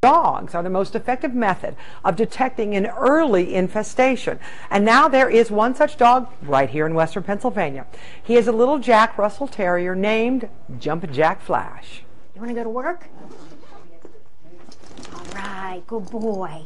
Dogs are the most effective method of detecting an early infestation. And now there is one such dog right here in western Pennsylvania. He is a little Jack Russell Terrier named Jump Jack Flash. You want to go to work? All right, good boy.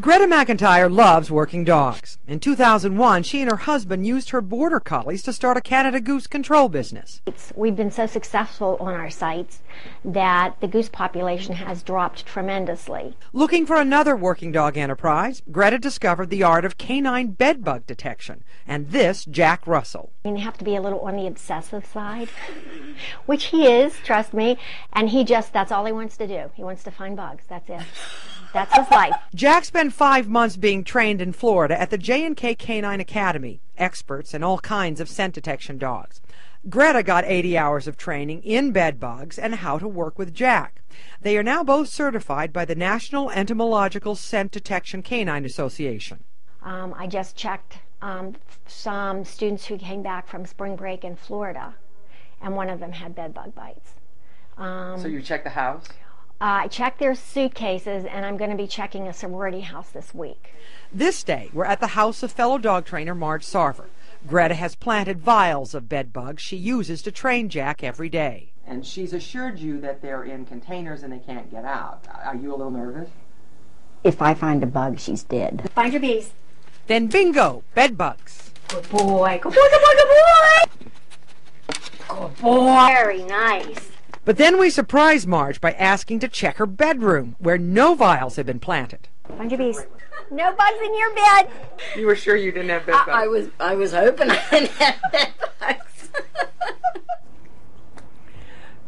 Gretta McIntyre loves working dogs. In 2001, she and her husband used her border collies to start a Canada goose control business. We've been so successful on our sites that the goose population has dropped tremendously. Looking for another working dog enterprise, Gretta discovered the art of canine bedbug detection, and this Jack Russell. You have to be a little on the obsessive side, which he is, trust me, and he just, that's all he wants to do. He wants to find bugs, that's it. That's his life. Jack spent five months being trained in Florida at the J&K Canine Academy, experts in all kinds of scent detection dogs. Gretta got 80 hours of training in bed bugs and how to work with Jack. They are now both certified by the National Entomological Scent Detection Canine Association. Um, I just checked um, some students who came back from spring break in Florida, and one of them had bed bug bites. Um, so you checked the house? Uh, I checked their suitcases, and I'm going to be checking a sorority house this week. This day, we're at the house of fellow dog trainer Marge Sarver. Gretta has planted vials of bed bugs she uses to train Jack every day. And she's assured you that they're in containers and they can't get out. Are you a little nervous? If I find a bug, she's dead. Find your bees. Then bingo, bed bugs. Good boy, good boy, good boy, good boy. Good boy. Very nice. But then we surprise Marge by asking to check her bedroom, where no vials had been planted. Find your bees. No bugs in your bed. You were sure you didn't have bed bugs? I, I was, I was hoping I didn't have bed bugs.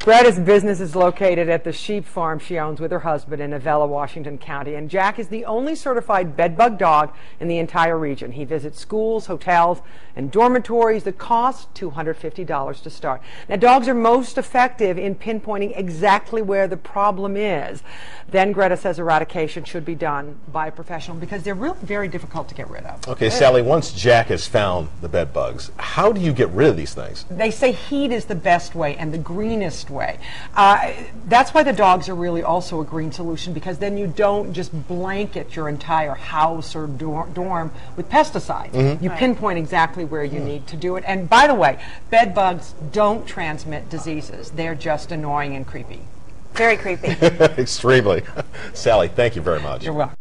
Gretta's business is located at the sheep farm she owns with her husband in Avella, Washington County, and Jack is the only certified bedbug dog in the entire region. He visits schools, hotels, and dormitories that cost $250 to start. Now, dogs are most effective in pinpointing exactly where the problem is. Then Gretta says eradication should be done by a professional because they're really very difficult to get rid of. Okay, Sally, once Jack has found the bedbugs, how do you get rid of these things? They say heat is the best way and the greenest way. Uh, that's why the dogs are really also a green solution because then you don't just blanket your entire house or dorm, dorm with pesticides. Mm-hmm. You right. pinpoint exactly where you mm. need to do it. And by the way, bed bugs don't transmit diseases. They're just annoying and creepy. Very creepy. Extremely. Sally, thank you very much. You're welcome.